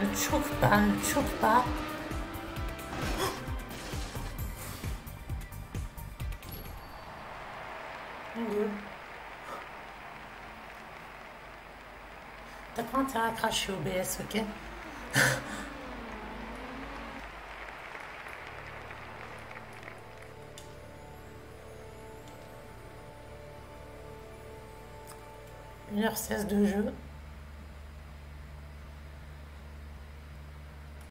Ne chauffe pas, ne chauffe pas. Mon T'as pas intérêt à cracher OBS, ok? Une heure 16 de jeu.